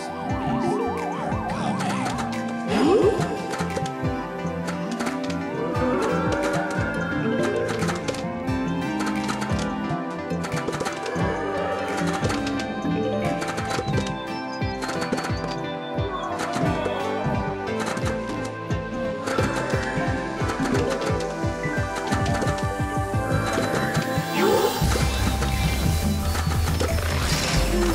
Awesome.